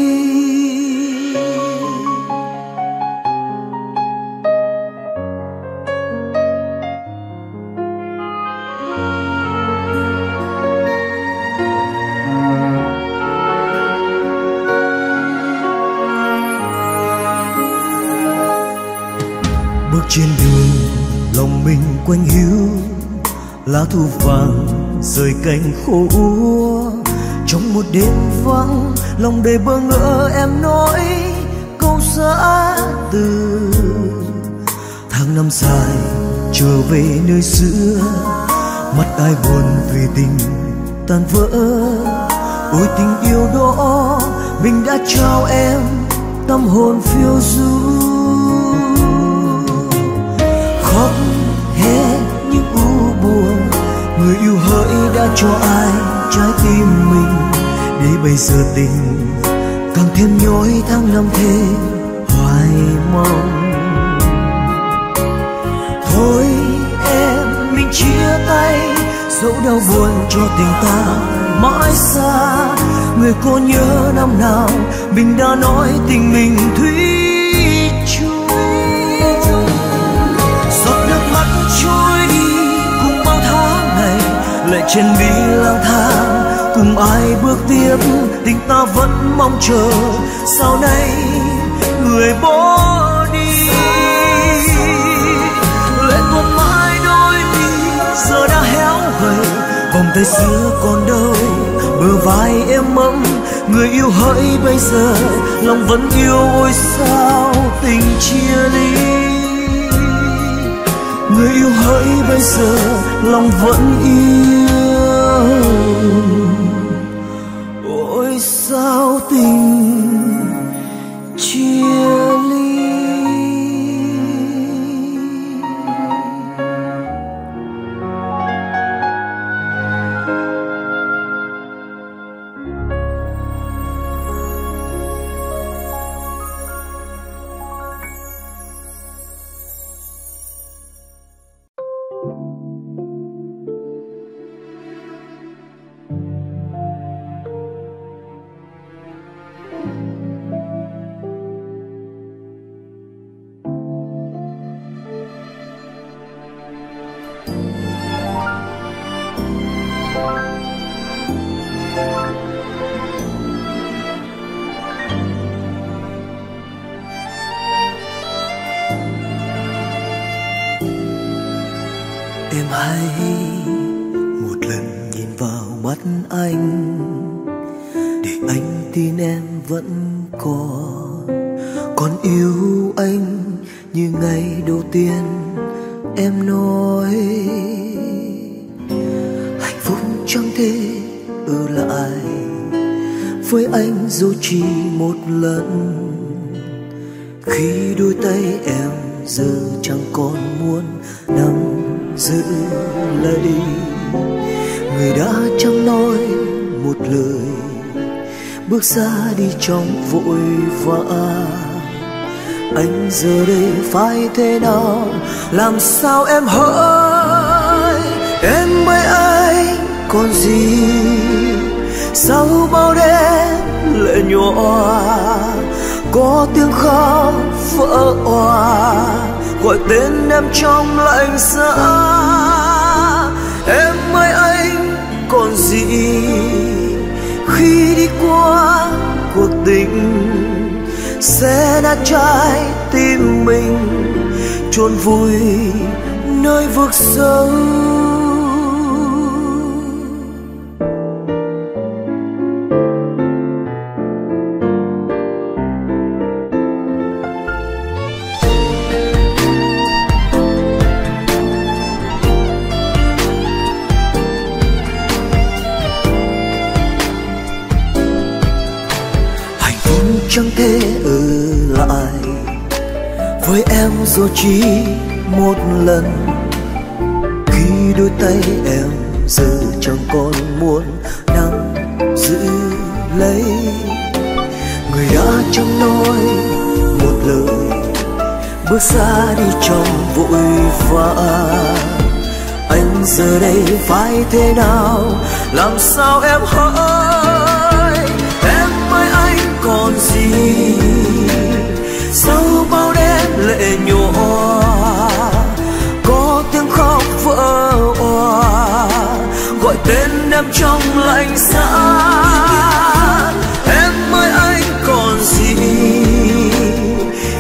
Cảnh cành khô úa. Trong một đêm vắng, lòng đầy bơ ngỡ, em nói câu giã từ. Tháng năm dài, trở về nơi xưa. Mắt ai buồn vì tình tan vỡ. Ôi tình yêu đó, mình đã trao em tâm hồn phiêu du. Khóc hết những u người yêu hỡi đã cho ai trái tim mình? Để bây giờ tình càng thêm nhói tháng năm thế hoài mong. Thôi em, mình chia tay, dẫu đau buồn cho tình ta mãi xa. Người có nhớ năm nào mình đã nói tình mình thủy lệ trên bi lang thang. Cùng ai bước tiếp tình ta vẫn mong chờ. Sau này, người bỏ đi. Lệ tuôn mãi đôi mi, giờ đã héo gầy. Vòng tay xưa còn đâu, bờ vai em ấm người yêu hỡi bây giờ, lòng vẫn yêu ôi sao. Tình chia ly người yêu hỡi bây giờ lòng vẫn yêu ôi sao tình giờ đây phải thế nào? Làm sao em hỡi em với anh còn gì? Sau bao đêm lệ nhòa, có tiếng khóc vỡ òa. Gọi tên em trong lạnh giá em ơi anh còn gì? Khi đi qua cuộc tình sẽ nát trái tim mình chôn vùi nơi vực sâu. Với em dù chỉ một lần, khi đôi tay em giờ chẳng còn muốn nắm giữ lấy. Người đã trong nói một lời, bước xa đi trong vội vã anh giờ đây phải thế nào, làm sao em hỡi? Lệ nhòa có tiếng khóc vỡ òa, gọi tên em trong lạnh giá em ơi, anh còn gì?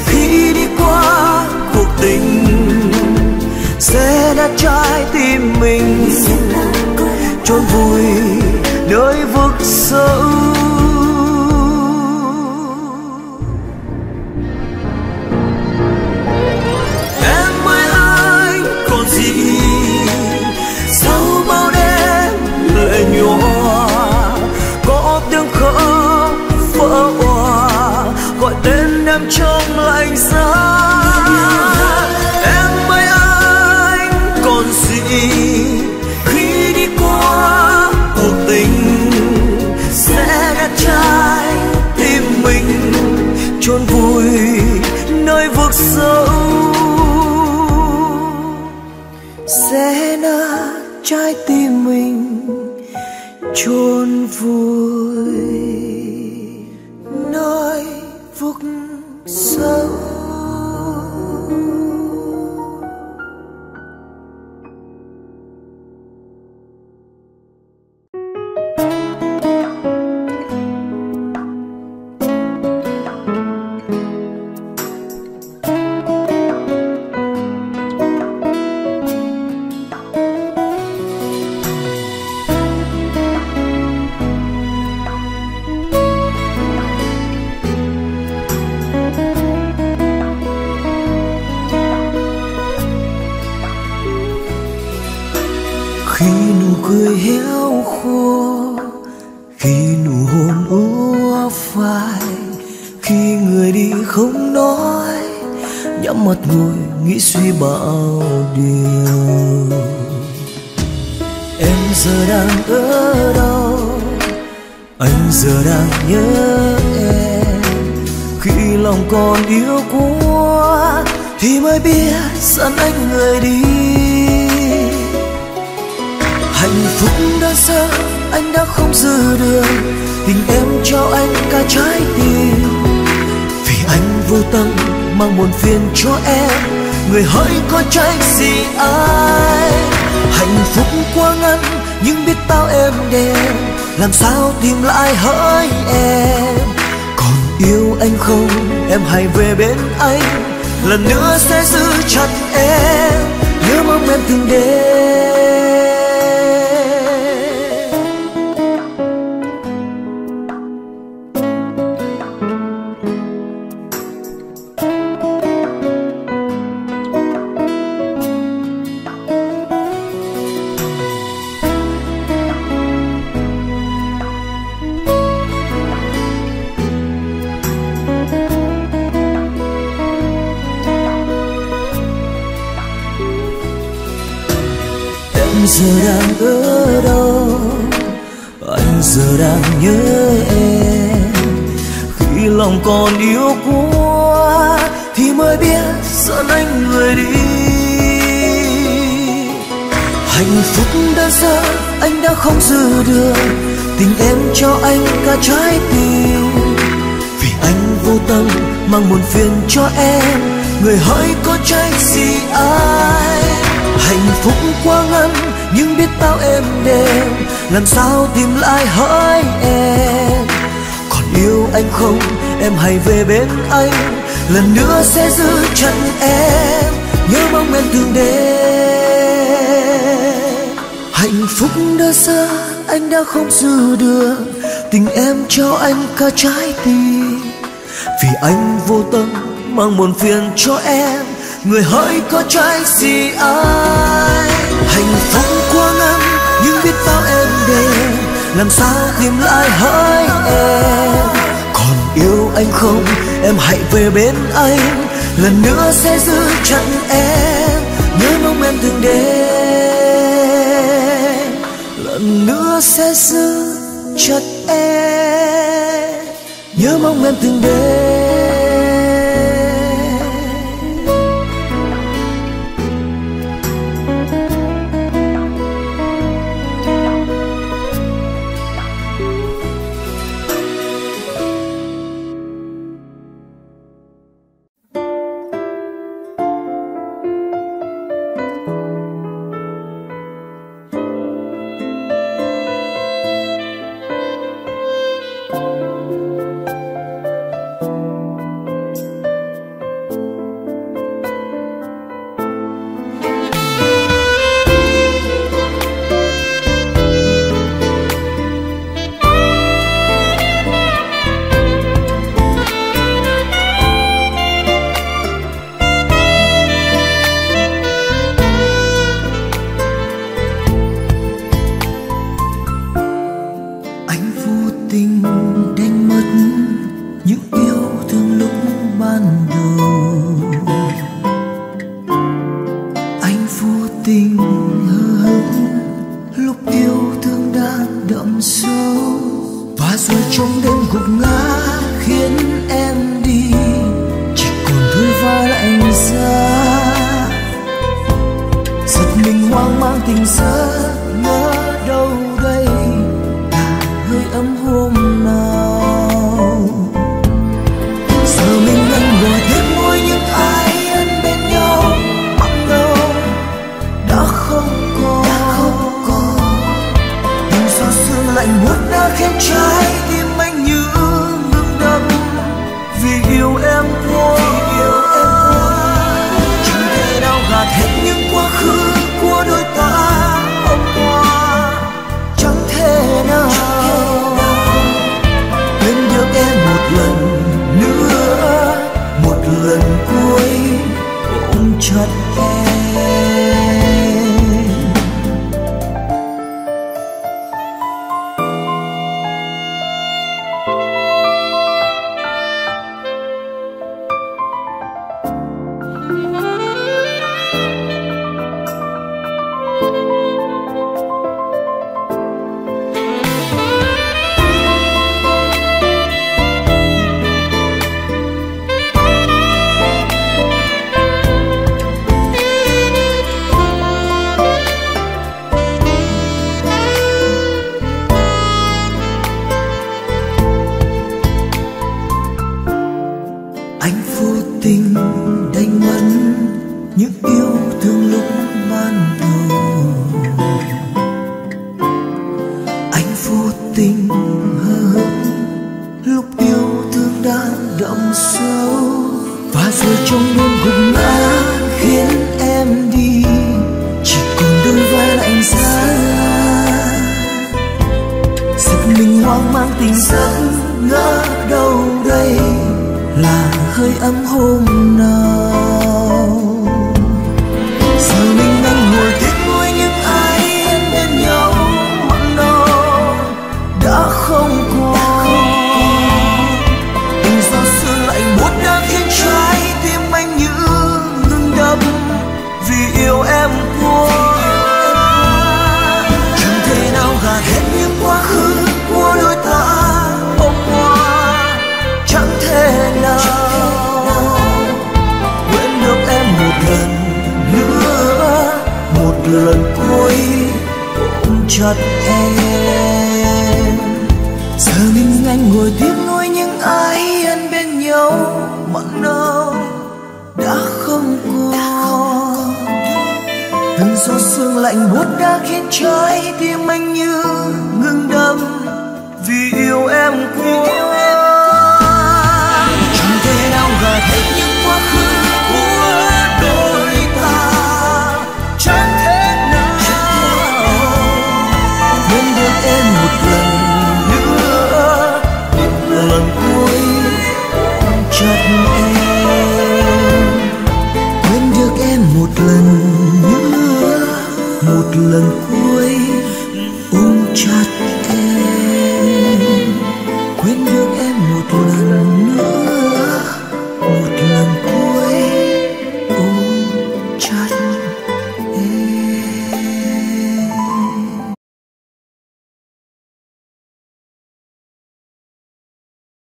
Khi đi qua cuộc tình, sẽ đã trái tim mình. Chôn vùi nơi vực sâu. Điều. Em giờ đang ở đâu anh giờ đang nhớ em. Khi lòng còn yêu quá thì mới biết dẫn anh người đi. Hạnh phúc đã xa, anh đã không giữ được. Tình em cho anh cả trái tim. Vì anh vô tâm mang buồn phiền cho em người hỡi có trách gì ai? Hạnh phúc quá ngắn, nhưng biết bao em đêm làm sao tìm lại hỡi em? Còn yêu anh không? Em hãy về bên anh. Lần nữa sẽ giữ chặt em. Nhớ mong em từng đêm giờ đang ở đâu? Anh giờ đang nhớ em. Khi lòng còn yêu quá, thì mới biết dẫn anh người đi. Hạnh phúc đã xa anh đã không giữ được. Tình em cho anh cả trái tim. Vì anh vô tâm, mang buồn phiền cho em. Người hỡi có trách gì ai? Hạnh phúc quá ngắn nhưng biết bao em đêm làm sao tìm lại hỡi em? Còn yêu anh không, em hãy về bên anh. Lần nữa sẽ giữ chân em, nhớ mong em thương đêm hạnh phúc đã xa, anh đã không giữ được. Tình em cho anh cả trái tim. Vì anh vô tâm, mang buồn phiền cho em. Người hỡi có trái gì ai? Hạnh phúc biết bao em đêm, làm sao tìm lại hỡi em. Còn yêu anh không, em hãy về bên anh, lần nữa sẽ giữ chặt em. Nhớ mong em từng đêm, lần nữa sẽ giữ chặt em. Nhớ mong em từng đêm.